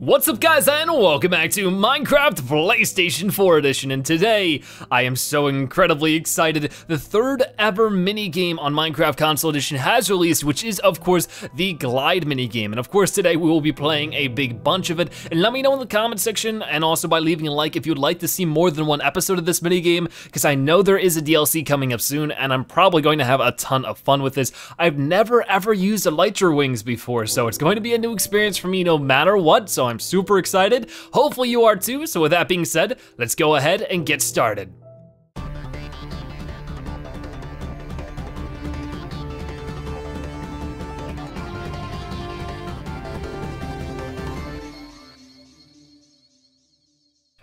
What's up guys and welcome back to Minecraft PlayStation 4 Edition and today I am so incredibly excited. The third ever mini game on Minecraft Console Edition has released which is of course the Glide mini game and of course today we will be playing a big bunch of it and let me know in the comment section and also by leaving a like if you'd like to see more than one episode of this mini game because I know there is a DLC coming up soon and I'm probably going to have a ton of fun with this. I've never ever used Elytra wings before so it's going to be a new experience for me no matter what so I'm super excited. Hopefully you are too. So with that being said, let's go ahead and get started.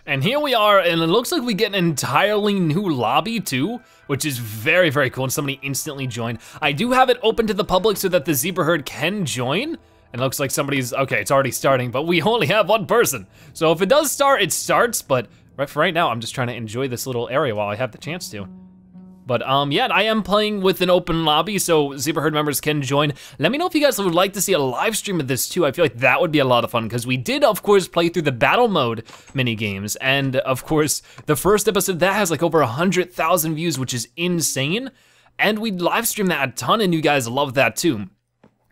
And here we are, and it looks like we get an entirely new lobby too, which is very, very cool, and somebody instantly joined. I do have it open to the public so that the zebra herd can join, it looks like somebody's, okay, it's already starting, but we only have one person. So if it does start, it starts, but right for right now, I'm just trying to enjoy this little area while I have the chance to. But um, yeah, I am playing with an open lobby, so Zebra Herd members can join. Let me know if you guys would like to see a live stream of this too. I feel like that would be a lot of fun, because we did, of course, play through the battle mode mini games, and of course, the first episode, that has like over a 100,000 views, which is insane. And we live streamed that a ton, and you guys love that too.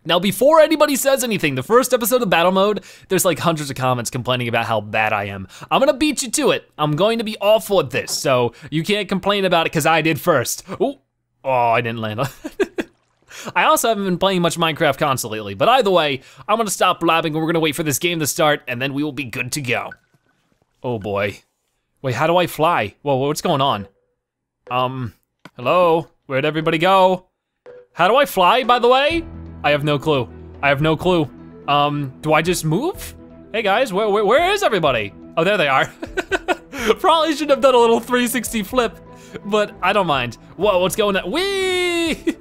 Now, before anybody says anything, the first episode of Battle Mode, there's like hundreds of comments complaining about how bad I am. I'm gonna beat you to it. I'm going to be awful at this, so you can't complain about it because I did first. Ooh. Oh, I didn't land on I also haven't been playing much Minecraft console lately, but either way, I'm gonna stop blabbing and we're gonna wait for this game to start and then we will be good to go. Oh boy. Wait, how do I fly? Whoa, what's going on? Um, hello? Where'd everybody go? How do I fly, by the way? I have no clue. I have no clue. Um, do I just move? Hey guys, where, where, where is everybody? Oh, there they are. Probably should have done a little 360 flip, but I don't mind. Whoa, what's going on? Whee!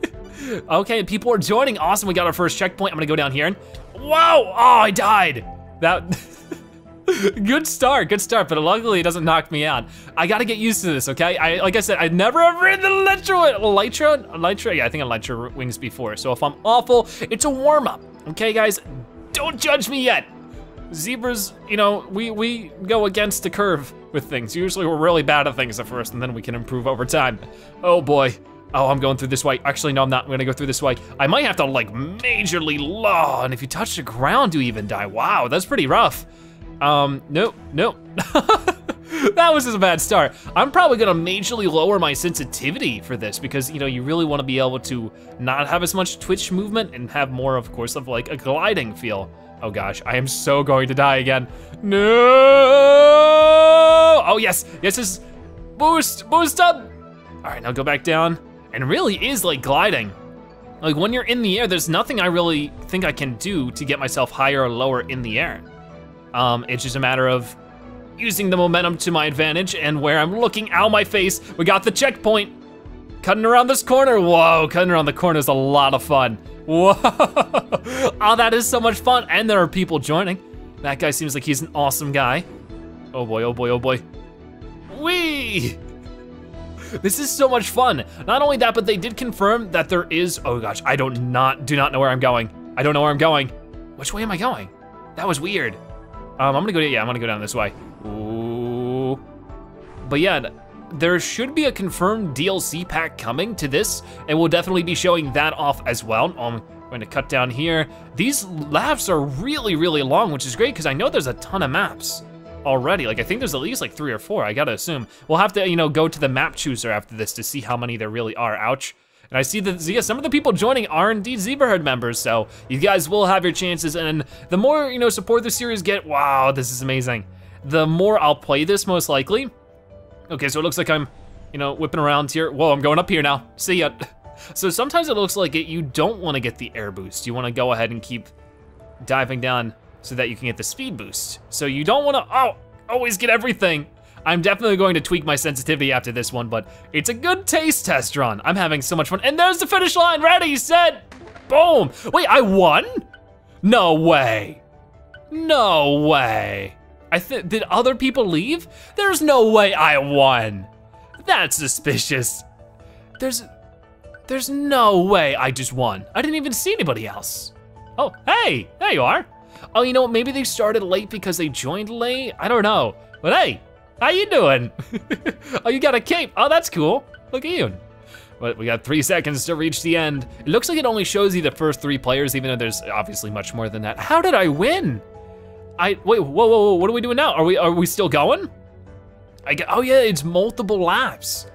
okay, people are joining. Awesome, we got our first checkpoint. I'm gonna go down here and, whoa! Oh, I died. That, good start, good start, but luckily it doesn't knock me out. I gotta get used to this, okay? I Like I said, I've never ever ridden the Elytra, Elytra, Elytra, yeah, I think Elytra wings before, so if I'm awful, it's a warm up, okay guys? Don't judge me yet. Zebras, you know, we, we go against the curve with things. Usually we're really bad at things at first and then we can improve over time. Oh boy. Oh, I'm going through this way. Actually, no, I'm not. I'm gonna go through this way. I might have to like majorly law, and if you touch the ground, you even die. Wow, that's pretty rough. Um, nope, nope. that was just a bad start. I'm probably gonna majorly lower my sensitivity for this because, you know, you really wanna be able to not have as much twitch movement and have more, of course, of like a gliding feel. Oh gosh, I am so going to die again. No! Oh yes, yes, is boost, boost up. All right, now go back down. And really is like gliding. Like when you're in the air, there's nothing I really think I can do to get myself higher or lower in the air. Um, it's just a matter of using the momentum to my advantage and where I'm looking, out my face, we got the checkpoint. Cutting around this corner, whoa, cutting around the corner is a lot of fun. Whoa, oh, that is so much fun. And there are people joining. That guy seems like he's an awesome guy. Oh boy, oh boy, oh boy. Whee! This is so much fun. Not only that, but they did confirm that there is, oh gosh, I don't not, do not know where I'm going. I don't know where I'm going. Which way am I going? That was weird. Um, I'm gonna go, yeah, I'm gonna go down this way. Ooh. But yeah, there should be a confirmed DLC pack coming to this, and we'll definitely be showing that off as well. I'm going to cut down here. These labs are really, really long, which is great, because I know there's a ton of maps already. Like, I think there's at least like three or four, I gotta assume. We'll have to, you know, go to the map chooser after this to see how many there really are, ouch. And I see that, yeah, some of the people joining are indeed Zebra Herd members, so you guys will have your chances, and the more, you know, support the series get, wow, this is amazing. The more I'll play this, most likely. Okay, so it looks like I'm, you know, whipping around here. Whoa, I'm going up here now, see ya. So sometimes it looks like it, you don't wanna get the air boost. You wanna go ahead and keep diving down so that you can get the speed boost. So you don't wanna, oh, always get everything. I'm definitely going to tweak my sensitivity after this one, but it's a good taste test run. I'm having so much fun. And there's the finish line, ready, set, boom. Wait, I won? No way. No way. I think, did other people leave? There's no way I won. That's suspicious. There's, there's no way I just won. I didn't even see anybody else. Oh, hey, there you are. Oh, you know what, maybe they started late because they joined late? I don't know. But hey, how you doing? oh, you got a cape. Oh, that's cool. Look at you. But we got three seconds to reach the end. It looks like it only shows you the first three players, even though there's obviously much more than that. How did I win? I, wait, whoa, whoa, whoa, what are we doing now? Are we, are we still going? I get, oh yeah, it's multiple laps.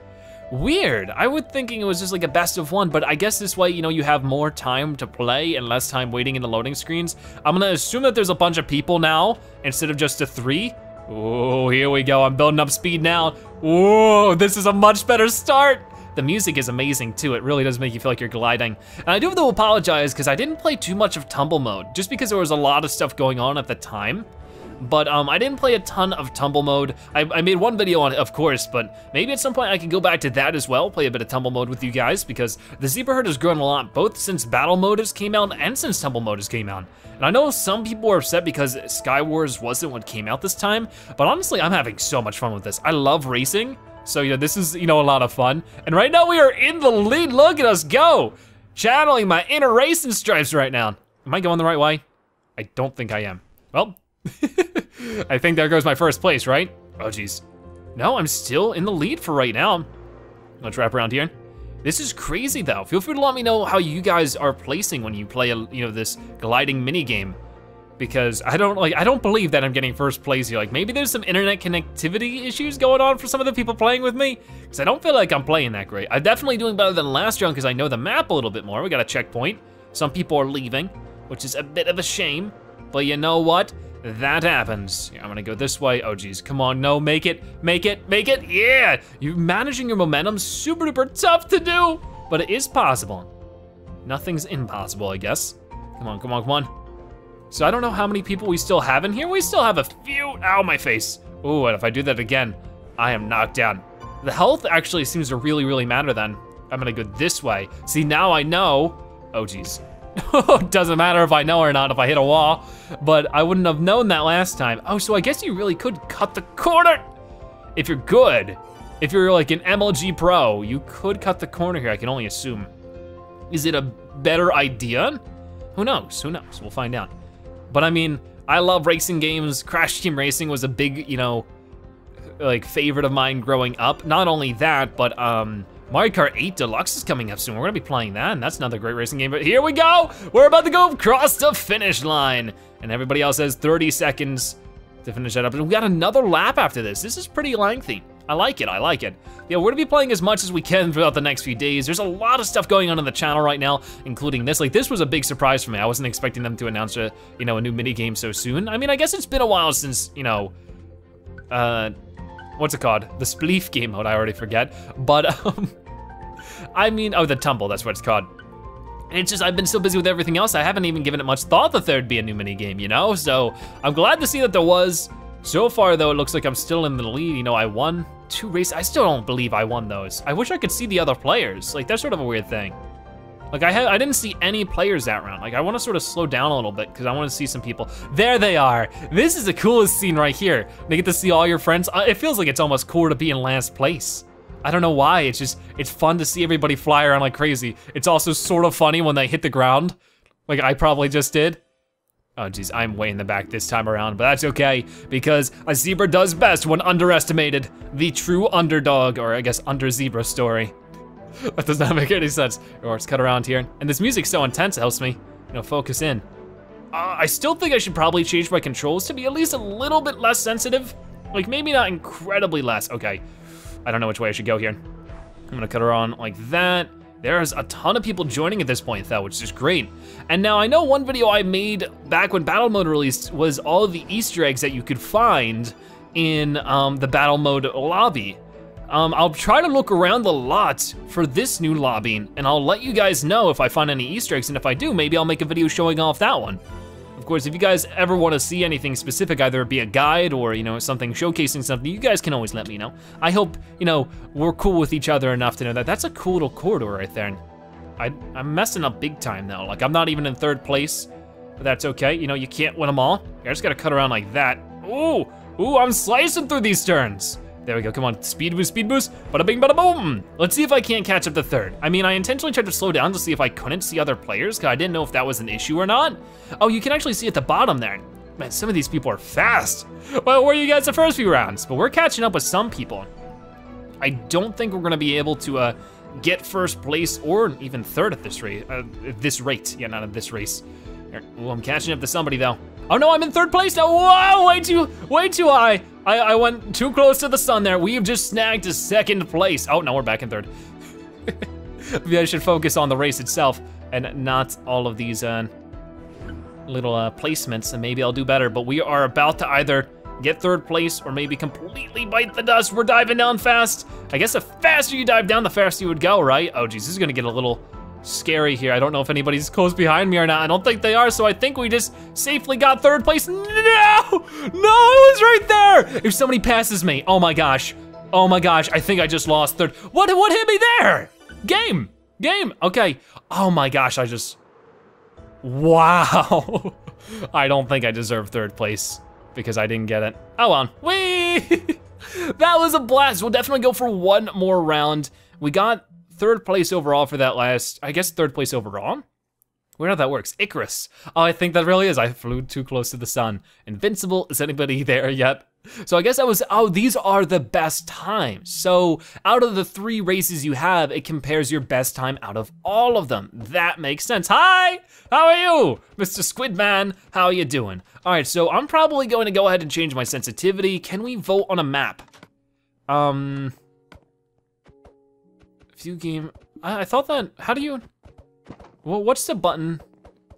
Weird, I was thinking it was just like a best of one, but I guess this way, you know, you have more time to play and less time waiting in the loading screens. I'm gonna assume that there's a bunch of people now instead of just a three. Oh, here we go, I'm building up speed now. Whoa, this is a much better start. The music is amazing too. It really does make you feel like you're gliding. And I do have to apologize because I didn't play too much of tumble mode just because there was a lot of stuff going on at the time but um, I didn't play a ton of tumble mode. I, I, made one video on it, of course, but maybe at some point I can go back to that as well, play a bit of tumble mode with you guys, because the Zebra Herd has grown a lot, both since battle mode has came out and since tumble mode has came out. And I know some people are upset because Skywars wasn't what came out this time, but honestly, I'm having so much fun with this. I love racing, so you know, this is, you know, a lot of fun. And right now we are in the lead, look at us go! Channeling my inner racing stripes right now. Am I going the right way? I don't think I am. Well, I think there goes my first place, right? Oh geez. No, I'm still in the lead for right now. Let's wrap around here. This is crazy though. Feel free to let me know how you guys are placing when you play, a, you know, this gliding mini game, because I don't like, I don't believe that I'm getting first place here. Like maybe there's some internet connectivity issues going on for some of the people playing with me, because I don't feel like I'm playing that great. I'm definitely doing better than last round because I know the map a little bit more. We got a checkpoint. Some people are leaving, which is a bit of a shame, but you know what? That happens. I'm gonna go this way. Oh geez, come on, no, make it, make it, make it, yeah! You're managing your momentum super duper tough to do, but it is possible. Nothing's impossible, I guess. Come on, come on, come on. So I don't know how many people we still have in here. We still have a few, ow, my face. Ooh, and if I do that again, I am knocked down. The health actually seems to really, really matter then. I'm gonna go this way. See, now I know, oh geez, Doesn't matter if I know or not if I hit a wall, but I wouldn't have known that last time. Oh, so I guess you really could cut the corner if you're good. If you're like an MLG pro, you could cut the corner here, I can only assume. Is it a better idea? Who knows, who knows, we'll find out. But I mean, I love racing games. Crash Team Racing was a big, you know, like favorite of mine growing up. Not only that, but um, Mario Kart 8 Deluxe is coming up soon. We're gonna be playing that, and that's another great racing game, but here we go! We're about to go across the finish line. And everybody else has 30 seconds to finish that up. And we got another lap after this. This is pretty lengthy. I like it, I like it. Yeah, we're gonna be playing as much as we can throughout the next few days. There's a lot of stuff going on in the channel right now, including this. Like, this was a big surprise for me. I wasn't expecting them to announce a, you know, a new mini game so soon. I mean, I guess it's been a while since, you know, uh, what's it called? The Spleef game mode, I already forget. But, um, I mean, oh, the tumble, that's what it's called. It's just, I've been so busy with everything else, I haven't even given it much thought that there'd be a new mini game, you know? So I'm glad to see that there was. So far though, it looks like I'm still in the lead. You know, I won two races. I still don't believe I won those. I wish I could see the other players. Like that's sort of a weird thing. Like I, I didn't see any players that round. Like I wanna sort of slow down a little bit because I wanna see some people. There they are. This is the coolest scene right here. They get to see all your friends. Uh, it feels like it's almost cool to be in last place. I don't know why, it's just, it's fun to see everybody fly around like crazy. It's also sort of funny when they hit the ground, like I probably just did. Oh geez, I'm way in the back this time around, but that's okay, because a zebra does best when underestimated. The true underdog, or I guess under zebra story. that does not make any sense. Or let's cut around here. And this music's so intense, it helps me, you know, focus in. Uh, I still think I should probably change my controls to be at least a little bit less sensitive. Like maybe not incredibly less, okay. I don't know which way I should go here. I'm gonna cut her on like that. There's a ton of people joining at this point though, which is great. And now I know one video I made back when Battle Mode released was all the Easter eggs that you could find in um, the Battle Mode lobby. Um, I'll try to look around a lot for this new lobby, and I'll let you guys know if I find any Easter eggs, and if I do, maybe I'll make a video showing off that one course, if you guys ever want to see anything specific, either be a guide or, you know, something showcasing something, you guys can always let me know. I hope, you know, we're cool with each other enough to know that that's a cool little corridor right there. I, I'm messing up big time though. Like, I'm not even in third place, but that's okay. You know, you can't win them all. I just gotta cut around like that. Ooh, ooh, I'm slicing through these turns. There we go, come on, speed boost, speed boost, bada bing, bada boom. Let's see if I can't catch up to third. I mean, I intentionally tried to slow down to see if I couldn't see other players, cause I didn't know if that was an issue or not. Oh, you can actually see at the bottom there. Man, some of these people are fast. Well, were you guys the first few rounds? But we're catching up with some people. I don't think we're gonna be able to uh, get first place or even third at this rate, uh, at this rate. Yeah, not at this race. Well, I'm catching up to somebody though. Oh no, I'm in third place now. Wow, way too, way too high. I, I went too close to the sun there. We've just snagged a second place. Oh, no, we're back in third. Maybe I should focus on the race itself and not all of these uh, little uh, placements, and maybe I'll do better. But we are about to either get third place or maybe completely bite the dust. We're diving down fast. I guess the faster you dive down, the faster you would go, right? Oh geez, this is gonna get a little scary here. I don't know if anybody's close behind me or not. I don't think they are, so I think we just safely got third place. No, no, it was right there. If somebody passes me, oh my gosh. Oh my gosh, I think I just lost third. What, what hit me there? Game, game, okay. Oh my gosh, I just, wow. I don't think I deserve third place because I didn't get it. Oh well, wee! that was a blast. We'll definitely go for one more round. We got third place overall for that last, I guess third place overall? Where that works, Icarus. Oh, I think that really is. I flew too close to the sun. Invincible, is anybody there yet? So I guess that was, oh, these are the best times. So out of the three races you have, it compares your best time out of all of them. That makes sense. Hi, how are you? Mr. Squidman, how are you doing? All right, so I'm probably going to go ahead and change my sensitivity. Can we vote on a map? Um, View game. I, I thought that, how do you, well, what's the button?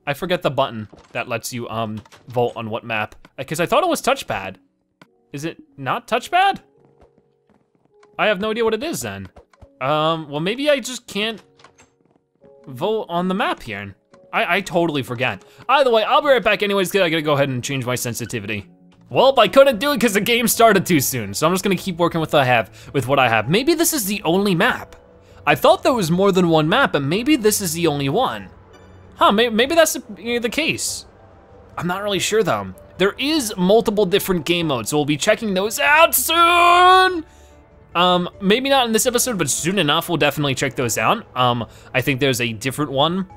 I forget the button that lets you um vote on what map. Because I thought it was touchpad. Is it not touchpad? I have no idea what it is then. Um, well maybe I just can't vote on the map here. I, I totally forget. Either way, I'll be right back anyways, I gotta go ahead and change my sensitivity. Well, I couldn't do it because the game started too soon, so I'm just gonna keep working with what I have, with what I have. Maybe this is the only map. I thought there was more than one map, but maybe this is the only one. Huh, may maybe that's the, the case. I'm not really sure though. There is multiple different game modes, so we'll be checking those out soon. Um, maybe not in this episode, but soon enough, we'll definitely check those out. Um, I think there's a different one.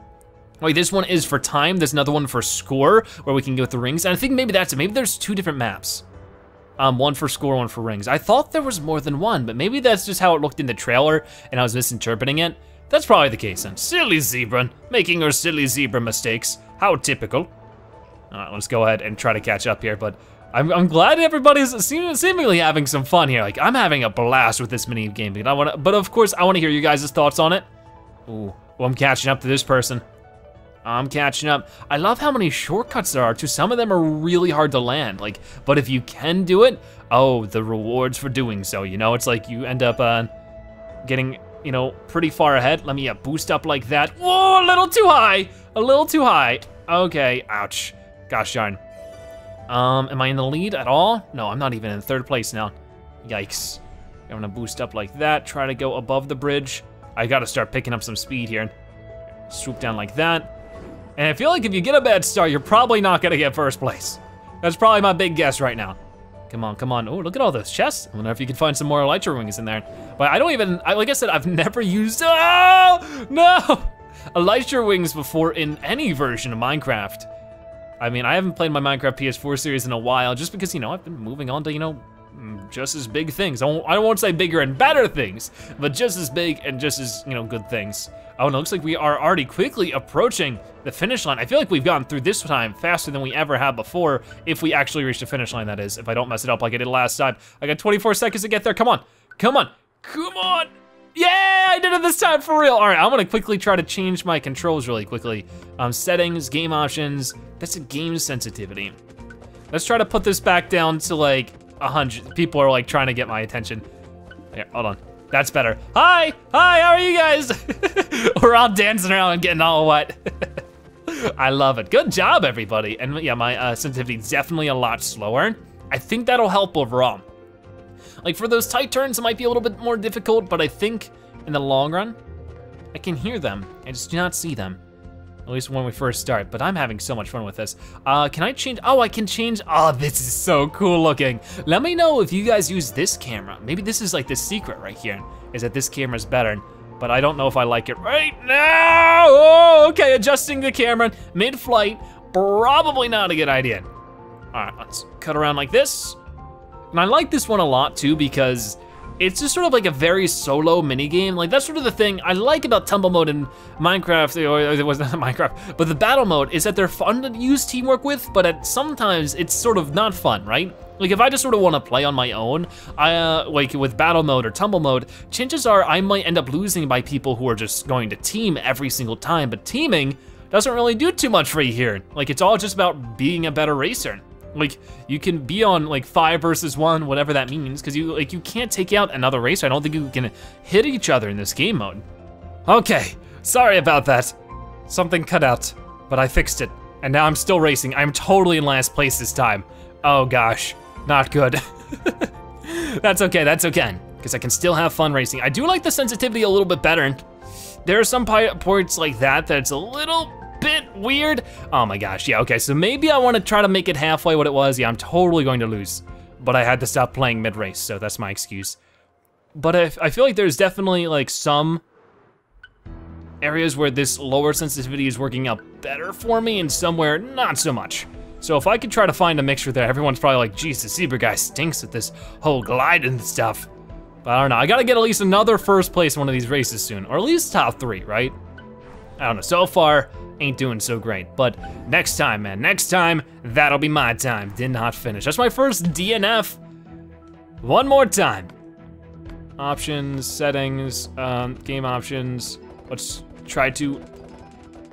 Wait, this one is for time, there's another one for score, where we can get with the rings, and I think maybe that's it. Maybe there's two different maps. Um, one for score, one for rings. I thought there was more than one, but maybe that's just how it looked in the trailer and I was misinterpreting it. That's probably the case then. Silly zebra, making her silly zebra mistakes. How typical. All right, let's go ahead and try to catch up here, but I'm, I'm glad everybody's seemingly having some fun here. Like, I'm having a blast with this mini game, but, I wanna, but of course, I wanna hear you guys' thoughts on it. Ooh, well, I'm catching up to this person. I'm catching up. I love how many shortcuts there are too. Some of them are really hard to land, like, but if you can do it, oh, the rewards for doing so, you know? It's like you end up uh, getting, you know, pretty far ahead. Let me uh, boost up like that. Whoa, a little too high, a little too high. Okay, ouch, gosh darn. Um, am I in the lead at all? No, I'm not even in third place now. Yikes. I'm gonna boost up like that, try to go above the bridge. I gotta start picking up some speed here. Swoop down like that. And I feel like if you get a bad start, you're probably not gonna get first place. That's probably my big guess right now. Come on, come on. Oh, look at all those chests. I wonder if you can find some more elytra wings in there. But I don't even, I, like I said, I've never used, oh, no! Elytra wings before in any version of Minecraft. I mean, I haven't played my Minecraft PS4 series in a while just because, you know, I've been moving on to, you know, just as big things. I won't, I won't say bigger and better things, but just as big and just as, you know, good things. Oh, and it looks like we are already quickly approaching the finish line. I feel like we've gotten through this time faster than we ever have before, if we actually reach the finish line, that is, if I don't mess it up like I did last time. I got 24 seconds to get there, come on, come on, come on. Yeah, I did it this time for real. All right, I'm gonna quickly try to change my controls really quickly. Um, settings, game options, that's a game sensitivity. Let's try to put this back down to like 100. People are like trying to get my attention. Here, hold on. That's better. Hi, hi, how are you guys? We're all dancing around and getting all wet. I love it. Good job, everybody. And yeah, my uh, sensitivity definitely a lot slower. I think that'll help overall. Like for those tight turns, it might be a little bit more difficult, but I think in the long run, I can hear them. I just do not see them. At least when we first start, but I'm having so much fun with this. Uh, can I change, oh, I can change, oh, this is so cool looking. Let me know if you guys use this camera. Maybe this is like the secret right here, is that this camera's better, but I don't know if I like it right now. Oh, okay, adjusting the camera mid-flight, probably not a good idea. All right, let's cut around like this. And I like this one a lot too because it's just sort of like a very solo mini game. Like that's sort of the thing I like about tumble mode in Minecraft, or it was not Minecraft, but the battle mode is that they're fun to use teamwork with, but at sometimes it's sort of not fun, right? Like if I just sort of want to play on my own, I uh, like with battle mode or tumble mode, chances are I might end up losing by people who are just going to team every single time. But teaming doesn't really do too much for you here. Like it's all just about being a better racer. Like you can be on like five versus one, whatever that means, because you like you can't take out another racer. I don't think you can hit each other in this game mode. Okay, sorry about that. Something cut out, but I fixed it. And now I'm still racing. I'm totally in last place this time. Oh gosh, not good. that's okay, that's okay, because I can still have fun racing. I do like the sensitivity a little bit better. There are some parts like that that's a little bit weird. Oh my gosh, yeah, okay, so maybe I wanna try to make it halfway what it was. Yeah, I'm totally going to lose. But I had to stop playing mid-race, so that's my excuse. But I, I feel like there's definitely like some areas where this lower sensitivity is working out better for me and somewhere not so much. So if I could try to find a mixture there, everyone's probably like, geez, the Zebra guy stinks at this whole gliding stuff. But I don't know, I gotta get at least another first place in one of these races soon, or at least top three, right? I don't know, so far, ain't doing so great. But next time, man, next time, that'll be my time. Did not finish. That's my first DNF. One more time. Options, settings, um, game options. Let's try to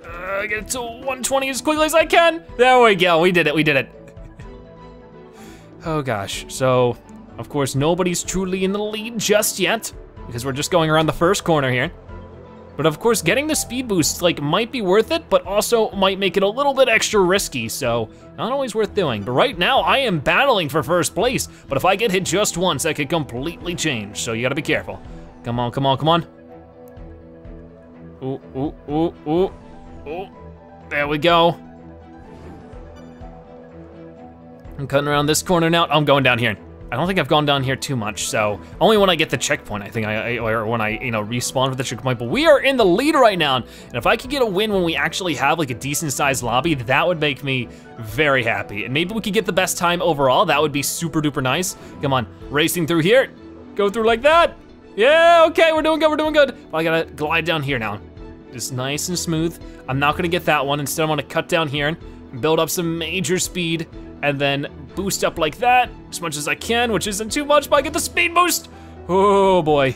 uh, get it to 120 as quickly as I can. There we go, we did it, we did it. oh gosh, so of course nobody's truly in the lead just yet because we're just going around the first corner here. But of course, getting the speed boost like might be worth it, but also might make it a little bit extra risky, so not always worth doing. But right now, I am battling for first place, but if I get hit just once, that could completely change, so you gotta be careful. Come on, come on, come on. Ooh, ooh, ooh, ooh, ooh. There we go. I'm cutting around this corner now. I'm going down here. I don't think I've gone down here too much, so only when I get the checkpoint, I think I, I, or when I, you know, respawn for the checkpoint, but we are in the lead right now, and if I could get a win when we actually have like a decent sized lobby, that would make me very happy. And maybe we could get the best time overall, that would be super duper nice. Come on, racing through here, go through like that. Yeah, okay, we're doing good, we're doing good. I gotta glide down here now. Just nice and smooth. I'm not gonna get that one, instead I'm gonna cut down here, and build up some major speed, and then boost up like that as much as I can, which isn't too much, but I get the speed boost. Oh boy.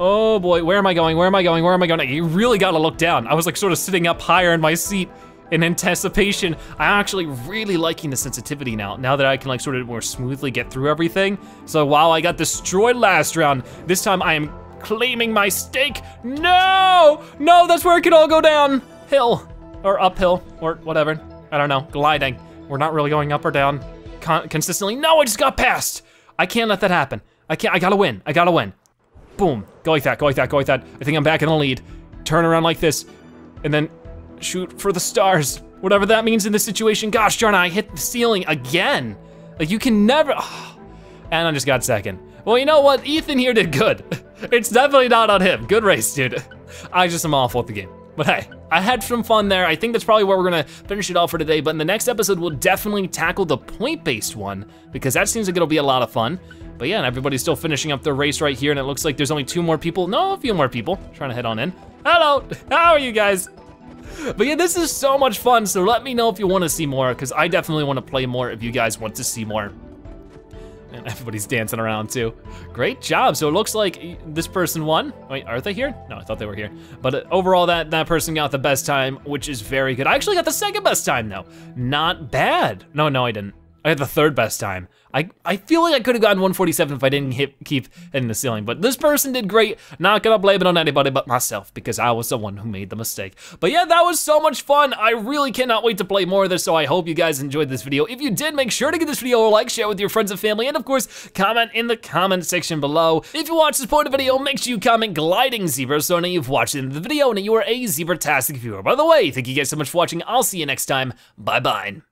Oh boy, where am I going? Where am I going? Where am I going? You really gotta look down. I was like sort of sitting up higher in my seat in anticipation. I'm actually really liking the sensitivity now, now that I can like sort of more smoothly get through everything. So while I got destroyed last round, this time I am claiming my stake. No, no, that's where it could all go down. Hill, or uphill, or whatever. I don't know, gliding. We're not really going up or down con consistently. No, I just got passed. I can't let that happen. I can't, I gotta win, I gotta win. Boom, go like that, go like that, go like that. I think I'm back in the lead. Turn around like this, and then shoot for the stars. Whatever that means in this situation. Gosh darn, I hit the ceiling again. Like you can never, oh. and I just got second. Well, you know what, Ethan here did good. It's definitely not on him. Good race, dude. I just am awful at the game. But hey, I had some fun there. I think that's probably where we're gonna finish it off for today, but in the next episode, we'll definitely tackle the point-based one, because that seems like it'll be a lot of fun. But yeah, and everybody's still finishing up their race right here, and it looks like there's only two more people. No, a few more people trying to head on in. Hello, how are you guys? But yeah, this is so much fun, so let me know if you wanna see more, because I definitely wanna play more if you guys want to see more. And everybody's dancing around too. Great job. So it looks like this person won. Wait, are they here? No, I thought they were here. But uh, overall, that, that person got the best time, which is very good. I actually got the second best time though. Not bad. No, no, I didn't. I had the third best time. I, I feel like I could have gotten 147 if I didn't hit, keep hitting the ceiling, but this person did great. Not gonna blame it on anybody but myself because I was the one who made the mistake. But yeah, that was so much fun. I really cannot wait to play more of this, so I hope you guys enjoyed this video. If you did, make sure to give this video a like, share with your friends and family, and of course, comment in the comment section below. If you watched this point of video, make sure you comment gliding zebra so I know you've watched the video and you are a zebra-tastic viewer. By the way, thank you guys so much for watching. I'll see you next time. Bye-bye.